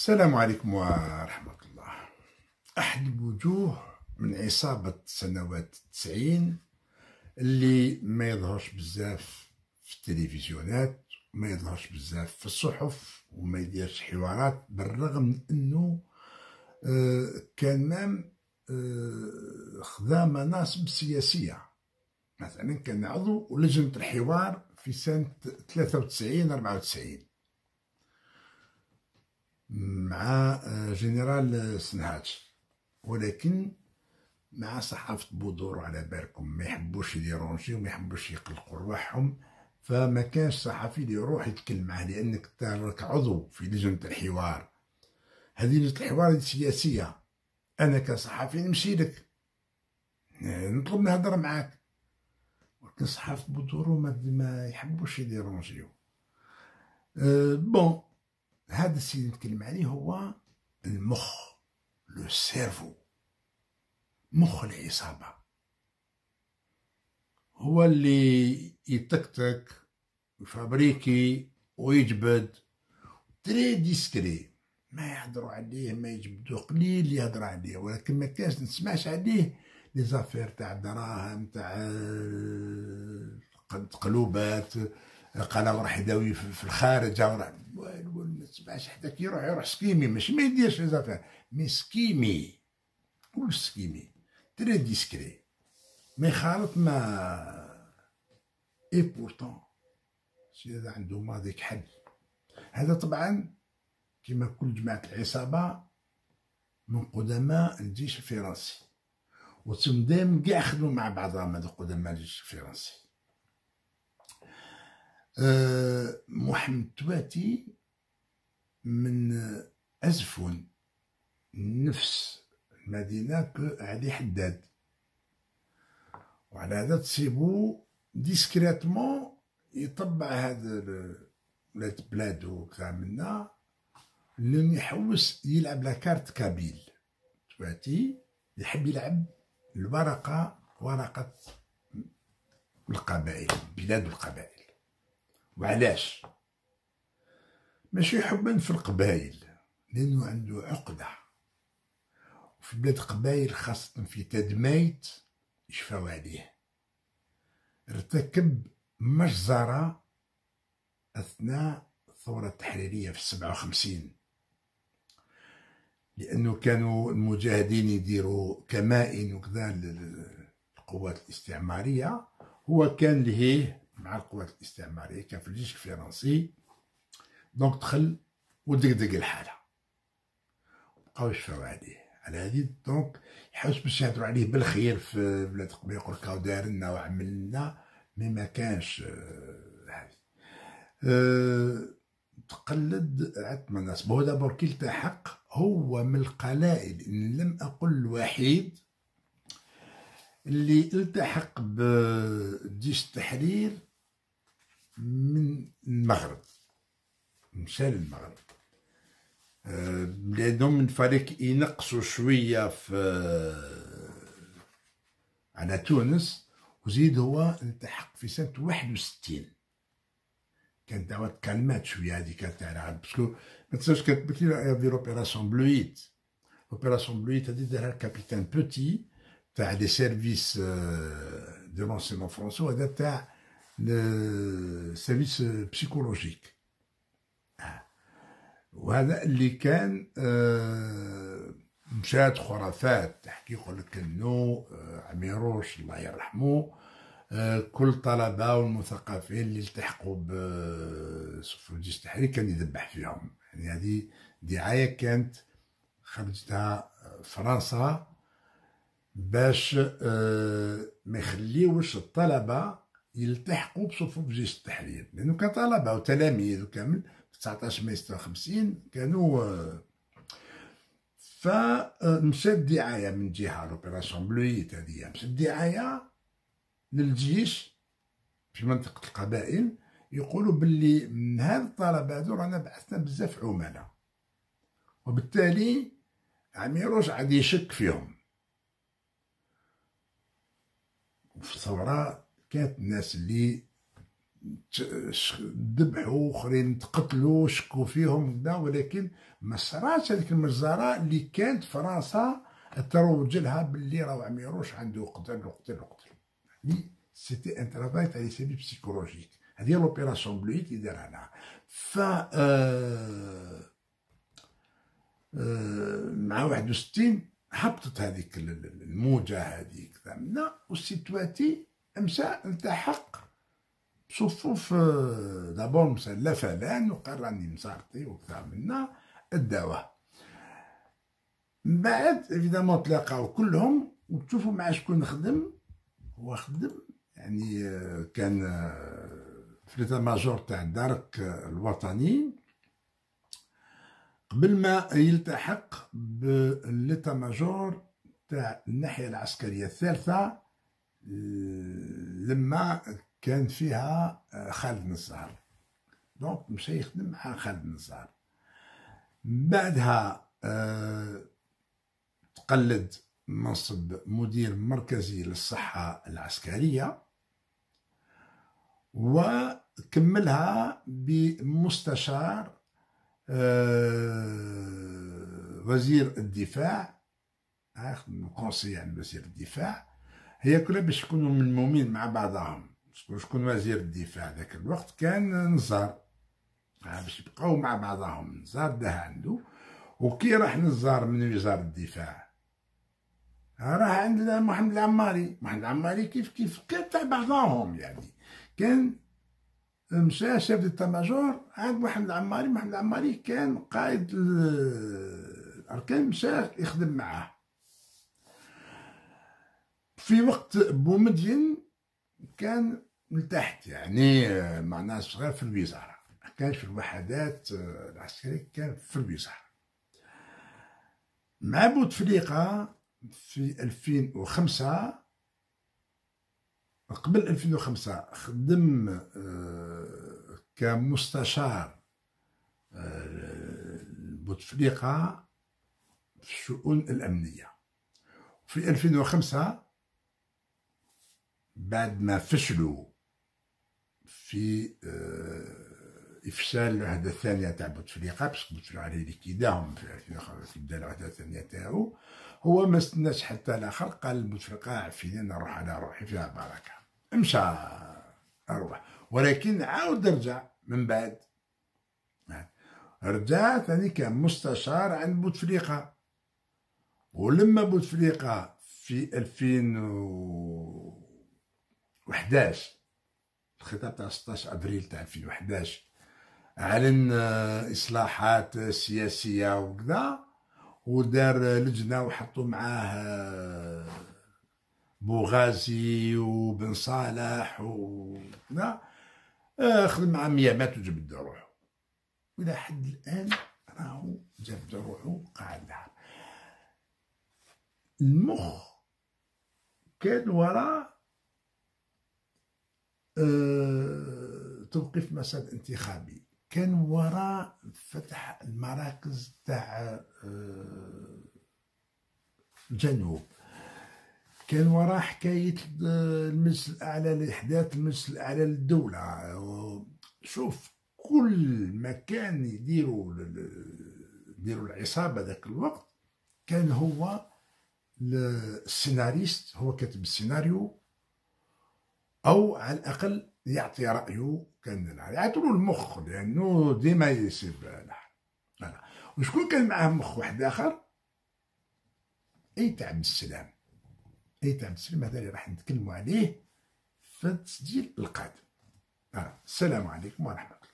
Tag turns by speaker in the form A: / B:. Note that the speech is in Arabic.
A: السلام عليكم ورحمة الله. أحد الوجوه من عصابة سنوات التسعين اللي ما يظهرش بزاف في التلفزيونات وما يظهرش بزاف في الصحف وما يديرش حوارات بالرغم من أنه آه، كان مام آه، خذا مناصب سياسية. مثلا كان عضو لجنة الحوار في سنة 93 94 مع آه، جنرال سنهاج. ولكن مع صحافة بودور على بالكم ما يحبوش يديرونجي وما يحبوش يقلقوا رواحهم فما كانش صحفي اللي يروح يتكلم معاه لأنك راك عضو في لجنة الحوار. هذه لجنة الحوار السياسية. أنا كصحفي نمشي لك. نطلب نهضر معاك. ولكن صحافة بودورو ما يحبوش يديرونجيو أه bon هذا السيد نتكلم عليه هو المخ le cerveau. مخ العصابة. هو اللي يتكتك ويفابريكي ويجبد. très discret. ما يهضروا عليه ما يجبدوا قليل يهضر عليه ولكن ما كانش نسمعش عليه لي زافير تاع دراهم تاع قلوبات قال راح يداوي في الخارج راح ما تسمعش حتى كي يروح يروح سكيمي مش ما يديرش زافير مي سكيمي وش سكيمي. تري ديسكري. ما يخالط ما اي بورتون سي هذا عنده ماضي كحل هذا طبعا كما كل جماعة العصابة من قدماء الجيش الفرنسي. وتم دايما كاع خدموا مع بعضهم هذو قدماء الجيش الفرنسي. أه محمد تواتي من أزفون نفس المدينة كعلي حداد. وعلى هذا تصيبو discrètement يطبع هذا ولاد بلادو كذا منا لم يحوس يلعب لاكارت كابيل. تواتي يحب يلعب الورقة ورقة القبائل بلاد القبائل. وعلاش؟ ماشي حبا في القبائل لأنه عنده عقدة. وفي بلاد قبائل خاصة في تدميت يشفاو عليه. ارتكب مجزرة أثناء الثورة التحريرية في السبعة وخمسين. لأنه كانوا المجاهدين يديروا كمائن وكذا للقوات الاستعمارية. هو كان لهيه مع القوات الاستعمارية كان في الجيش الفرنسي. donc دخل ودقدق الحالة. بقاو يشفاو عليه. على هذه donc يحوس باش يهضروا عليه بالخير في بلاد قبايل يقول لك وعمل لنا مي ما كانش هذه أه تقلد عدة مناصب هو دابا كي التحق هو من القلائل إن لم أقل الوحيد اللي التحق بجيش التحرير من المغرب مشى للمغرب لأنهم من فريق ينقصوا شوية في على تونس وزيد هو التحق في سنة واحد وستين. كانت دعوة كلمات شوية هذيك تاع العرب. parce que ما تنساوش كانت بكري في l'opération bleuite l'opération bleuite هذه دارها ال capitaine بوتي تاع les services de renseignement français وهذا تاع service psychologique وهذا اللي كان مشات خرافات تحكي يقول لك انه عميروش الله يرحمه كل طلبة والمثقفين اللي التحقوا بصف الجيش التحرير كان يذبح فيهم. يعني هذه دعاية كانت خرجتها فرنسا باش ما يخليوش الطلبة يلتحقوا بصفوف جيش التحرير لأنه كان طلبة وتلاميذ وكامل 19 ماي 56 كانوا فمشات دعاية من جهة l'opération bleuite هذه مشات دعاية للجيش في منطقة القبائل يقولوا باللي من هذا الطلبة هذو رانا بعثنا بزاف عملاء. وبالتالي عميروش عاد يشك فيهم؟ وفي الثورة كانت الناس اللي ذبحوا اخرين تقتلوا شكوا فيهم كذا ولكن ما صراتش هذيك المجزرة اللي كانت فرنسا تروج لها باللي راهو عميروش عنده قتل وقتل وقتل يعني c'était un travail تاع les cellules psychologiques هذه l'opération bleuite اللي دارها لها ف آه مع 61 هبطت هذيك الموجة هذيك فهمنا والسي تواتي امشى التحق صفوف دابور مسلة فلان وقال راني مسارطي وكذا منا الدواء. من بعد إيفيدامون تلاقاو كلهم وتشوفوا مع شكون خدم. هو خدم يعني كان في ليتا ماجور تاع الدرك الوطني. قبل ما يلتحق بالليتا ماجور تاع الناحية العسكرية الثالثة لما كان فيها آه، خالد نصار دونك مشى يخدم مع خالد نصار بعدها أه تقلد منصب مدير مركزي للصحة العسكرية وكملها بمستشار أه وزير الدفاع. كونسي عن وزير الدفاع. هي كلها باش يكونوا ملمومين مع بعضهم. شكون وزير الدفاع ذاك الوقت كان نزار. باش يبقاو مع بعضهم. نزار ده عنده. وكي راح نزار من وزارة الدفاع راح عند محمد العماري. محمد العماري كيف كيف كان تاع بعضهم يعني. كان مشى شاف التماجور عند محمد العماري. محمد العماري كان قائد الأركان مشى يخدم معاه. في وقت بومدين كان من تحت يعني معناها صغير في الوزارة. ما كانش في الوحدات العسكرية كان في الوزارة. مع بوتفليقة في 2005 قبل 2005 خدم آه، كمستشار آه، بوتفليقة في الشؤون الأمنية. في 2005 بعد ما فشلوا في آه، إفشال الوحده الثانية تاع بوتفليقه باش بوتفليقه اللي كيداهم في بدا الوحده الثانية تاعو هو ما استناش حتى الآخر قال بوتفليقه عفيني نروح على روحي فيها بركه مشى أروح. ولكن عاود رجع من بعد. رجع ثاني كان مستشار عند بوتفليقة. ولما بوتفليقة في 2011 الخطاب تاع 16 أبريل تاع 2011 اعلن آه، إصلاحات سياسية وكذا ودار لجنة وحطوا معاه آه، بوغازي وبن صالح وكذا آه، خدم مع مية مات وجبد روحه. وإلى حد الآن راهو جبد روحه قاعد المخ كان وراء آه، توقيف مسار انتخابي. كان وراء فتح المراكز تاع آه، الجنوب كان وراء حكاية المجلس الأعلى لإحداث المجلس الأعلى للدولة. شوف كل مكان يديروا يديروا العصابة ذاك الوقت كان هو السيناريست هو كاتب السيناريو. أو على الأقل يعطي رأيه كأن يعطي له المخ لأنه ديما يسيب أنا. وشكون كان معاه مخ واحد آخر؟ اي تعم السلام. اي تعم السلام هذا اللي راح نتكلموا عليه في التسجيل القادم. السلام عليكم ورحمة الله.